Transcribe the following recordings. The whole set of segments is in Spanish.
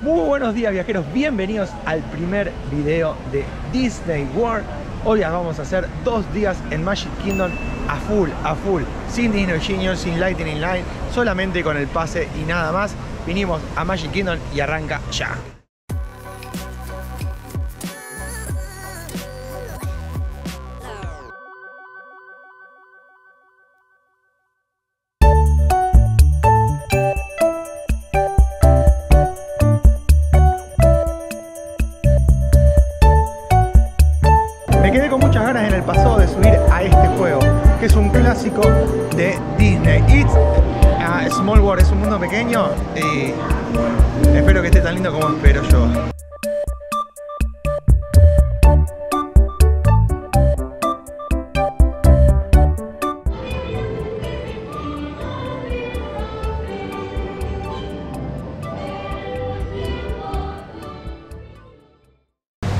Muy buenos días viajeros, bienvenidos al primer video de Disney World. Hoy vamos a hacer dos días en Magic Kingdom a full, a full, sin Disney Junior, sin Lightning Line, solamente con el pase y nada más. Vinimos a Magic Kingdom y arranca ya. Pequeño y espero que esté tan lindo como espero yo.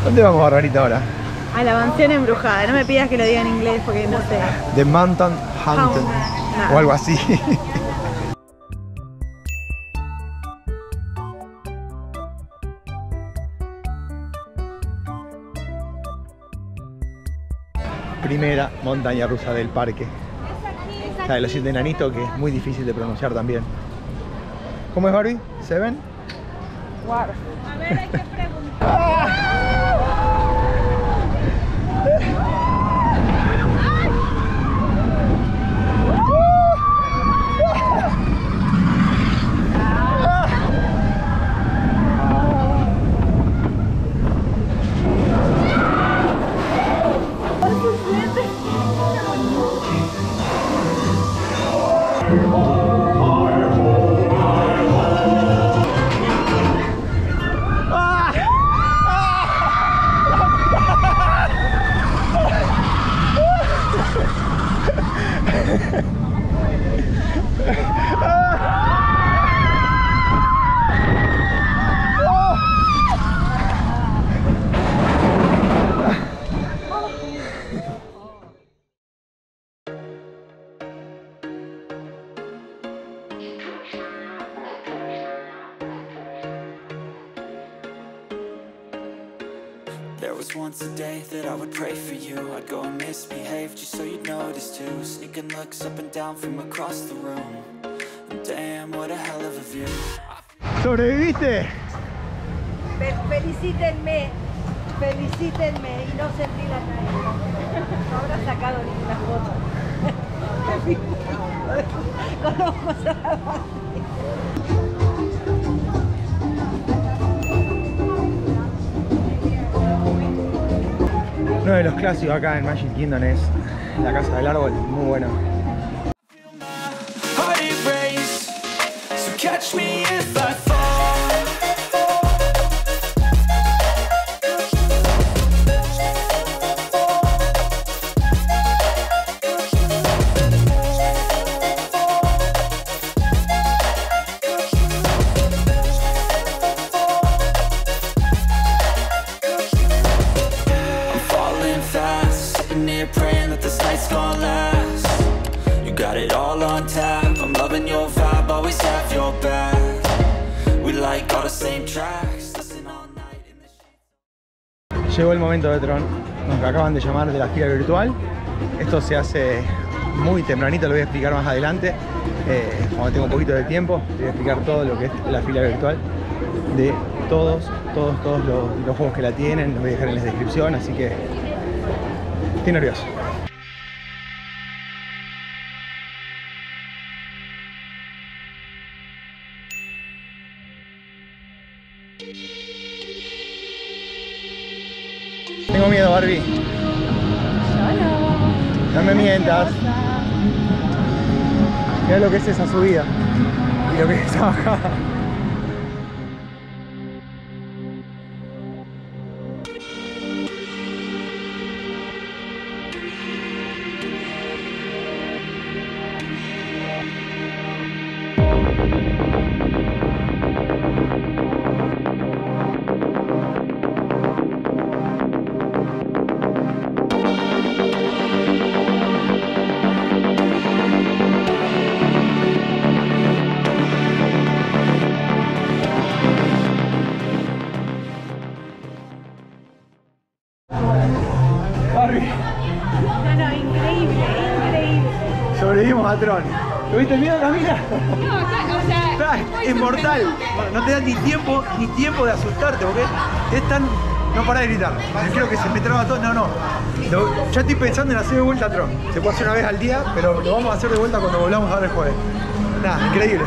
¿Dónde vamos, Barbarita, ahora? A la mansión embrujada. No me pidas que lo diga en inglés porque no sé. The Mountain Haunted. Haunted. O algo así. Primera montaña rusa del parque. La de los siete enanitos, que es muy difícil de pronunciar también. ¿Cómo es Barbie? ¿Seven? There was once a day that I would pray for you I'd go and misbehave just so you'd notice too Sneaking looks up and down from across the room And damn, what a hell of a view ¿Sobreviviste? Fe- felicítenme, felicítenme y no sentí la caída. No habrá sacado ninguna foto. Con ojos cerrados. Uno de los clásicos acá en Magic Kingdom es la Casa del Árbol, muy bueno. Llegó el momento de Tron, nos acaban de llamar de la fila virtual. Esto se hace muy tempranito, lo voy a explicar más adelante. Eh, tengo un poquito de tiempo, voy a explicar todo lo que es la fila virtual de todos, todos, todos los, los juegos que la tienen. Los voy a dejar en la descripción, así que estoy nervioso. Tengo miedo, Barbie. No me mientas. Mira lo que es esa subida y lo que es esa bajada. Dron. ¿Tuviste miedo, Camila? No, o sea, Ay, muy es mortal. Bueno, no te da ni tiempo, ni tiempo de asustarte, porque es tan. No para de gritar. Creo que se me traba todo. No, no. Lo- ya estoy pensando en hacer de vuelta Tron. Se puede hacer una vez al día, pero lo vamos a hacer de vuelta cuando volvamos a ver el jueves. Nada, increíble.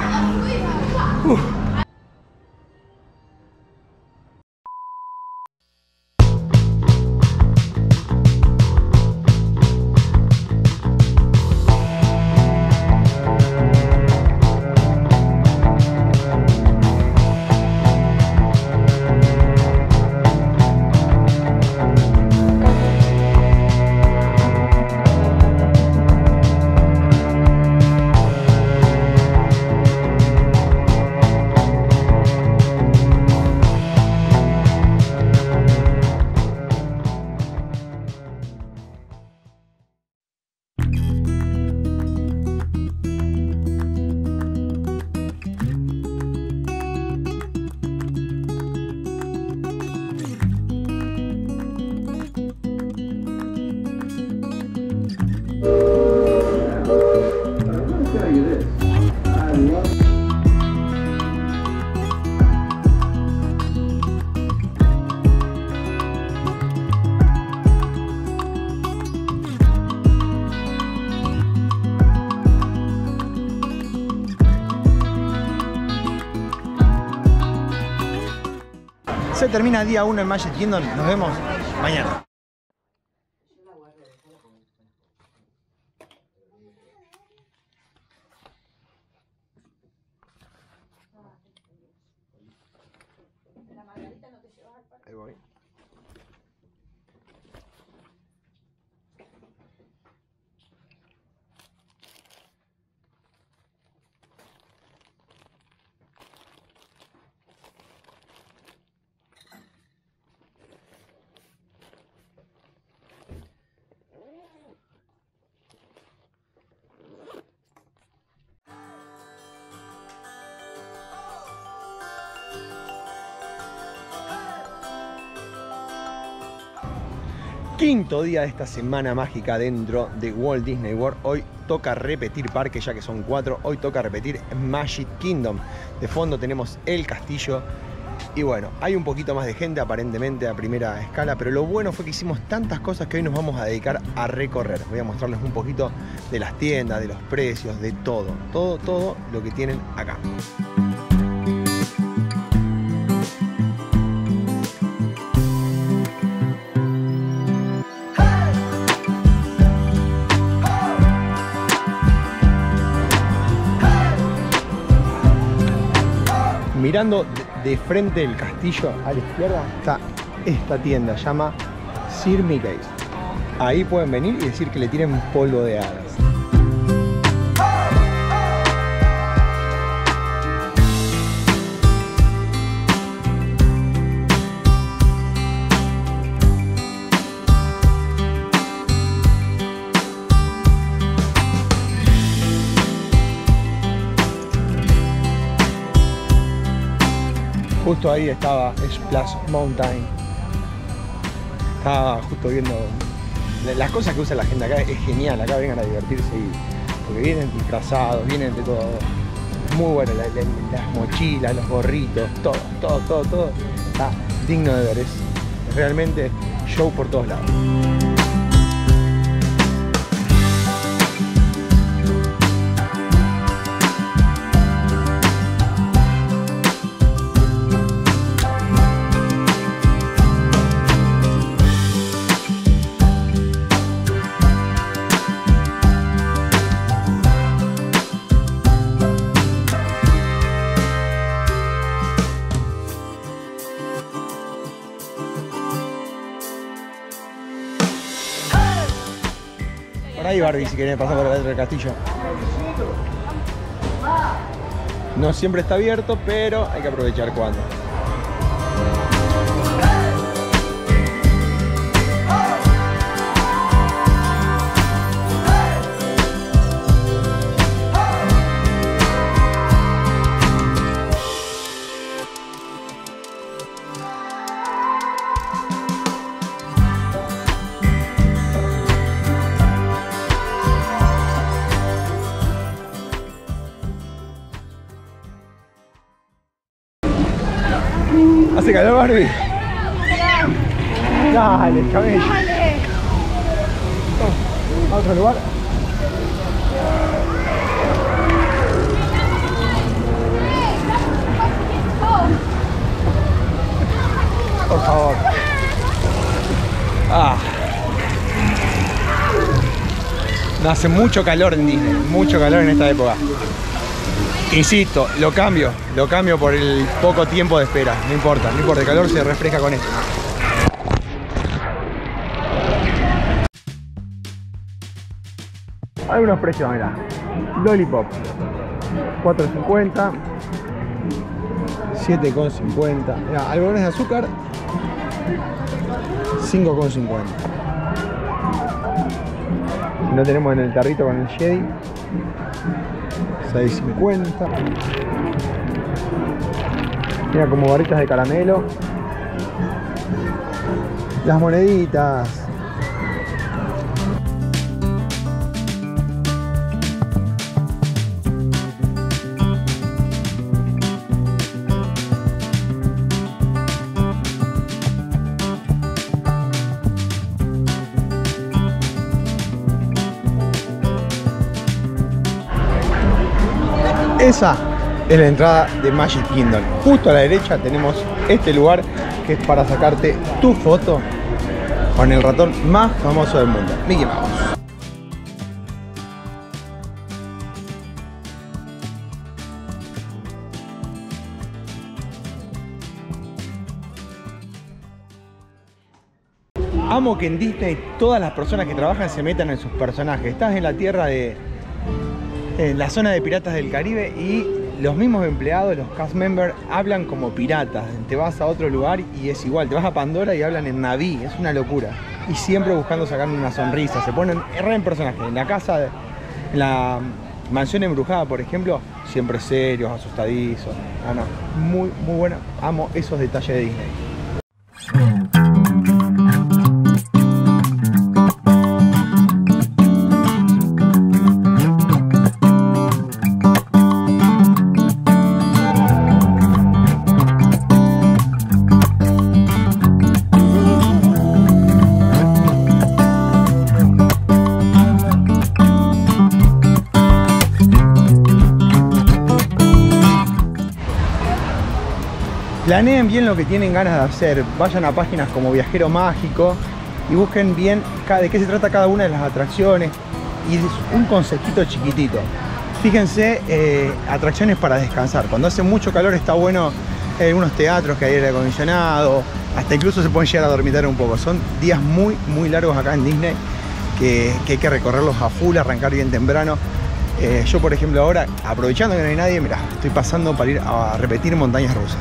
Se termina día 1 en Magic Kingdom. Nos vemos mañana. Ahí voy. Quinto día de esta semana mágica dentro de Walt Disney World. Hoy toca repetir parque, ya que son cuatro. Hoy toca repetir Magic Kingdom. De fondo tenemos el castillo. Y bueno, hay un poquito más de gente aparentemente a primera escala, pero lo bueno fue que hicimos tantas cosas que hoy nos vamos a dedicar a recorrer. Voy a mostrarles un poquito de las tiendas, de los precios, de todo, todo, todo lo que tienen acá. Mirando de- frente del castillo a la izquierda está esta tienda, llama Sir Mickey's. Ahí pueden venir y decir que le tienen polvo de hadas. Justo ahí estaba Splash Mountain. Estaba justo viendo la- las cosas que usa la gente acá. Es genial, acá vengan a divertirse y, porque vienen disfrazados, vienen de todo. Muy bueno, la- la- las mochilas, los gorritos, todo, todo, todo, todo. Está digno de ver. Es realmente show por todos lados. Barbie si querés pasar por adentro del castillo. No siempre está abierto, pero hay que aprovechar cuando. ¿Hace calor, Barbie? Dale, camello. ¿A otro lugar? Por favor. Ah. No, hace mucho calor en Disney, mucho calor en esta época. Insisto, lo cambio, lo cambio por el poco tiempo de espera, no importa, no importa, el calor se refresca con esto. Algunos precios, mira. Lollipop, 4.50, 7,50. Mira, algodones de azúcar, 5,50. No tenemos en el tarrito con el Jedi. 6.50. Mira como barritas de caramelo. Las moneditas. Esa es la entrada de Magic Kingdom. Justo a la derecha tenemos este lugar que es para sacarte tu foto con el ratón más famoso del mundo, Mickey Mouse. Amo que en Disney todas las personas que trabajan se metan en sus personajes. Estás en la tierra de, en la zona de Piratas del Caribe y los mismos empleados, los cast members, hablan como piratas. Te vas a otro lugar y es igual. Te vas a Pandora y hablan en Naví. Es una locura. Y siempre buscando sacarme una sonrisa. Se ponen re en personaje. En la casa, en la mansión embrujada, por ejemplo, siempre serios, asustadizos. Ah, no. Muy, muy buena. Amo esos detalles de Disney. Planeen bien lo que tienen ganas de hacer. Vayan a páginas como Viajero Mágico y busquen bien de qué se trata cada una de las atracciones. Y un consejito chiquitito. Fíjense, eh, atracciones para descansar. Cuando hace mucho calor está bueno hay algunos teatros que hay aire acondicionado. Hasta incluso se pueden llegar a dormitar un poco. Son días muy, muy largos acá en Disney que, que hay que recorrerlos a full, arrancar bien temprano. Eh, yo, por ejemplo, ahora, aprovechando que no hay nadie, mira, estoy pasando para ir a repetir montañas rusas.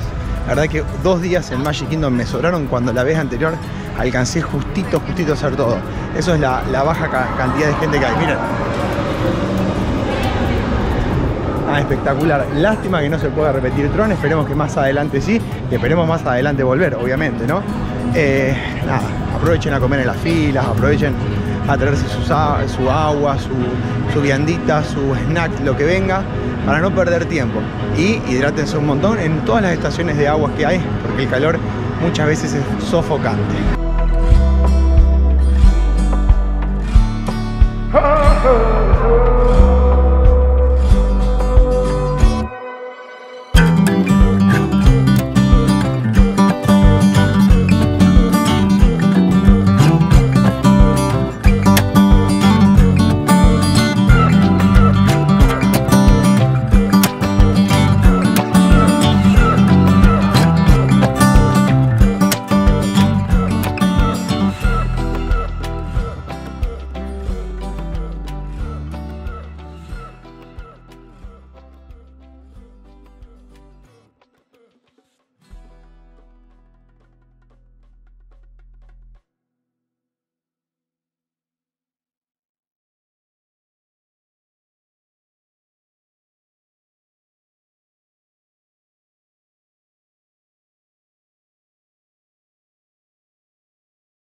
La verdad que dos días en Magic Kingdom me sobraron cuando la vez anterior alcancé justito, justito hacer todo. Eso es la, baja ca- cantidad de gente que hay. Miren. Ah, espectacular. Lástima que no se pueda repetir Tron. Esperemos que más adelante sí. Y esperemos más adelante volver, obviamente, ¿no? Eh, nada, aprovechen a comer en las filas, aprovechen a traerse su agua, su viandita, su snack, lo que venga, para no perder tiempo. Y hidrátense un montón en todas las estaciones de aguas que hay, porque el calor muchas veces es sofocante.